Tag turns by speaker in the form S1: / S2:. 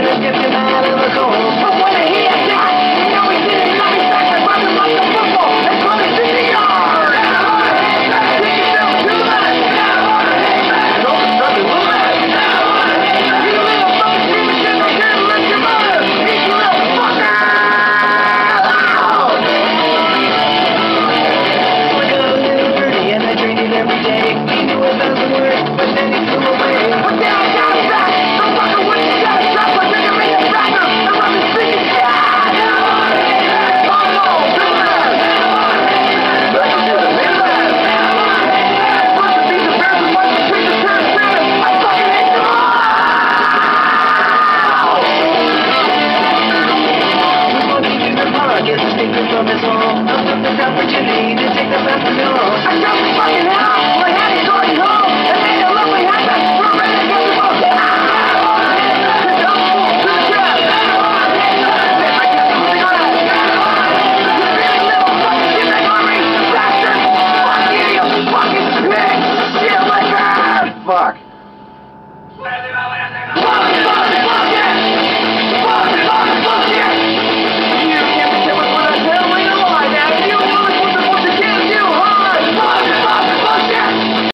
S1: didn't give you out of the cold. I
S2: don't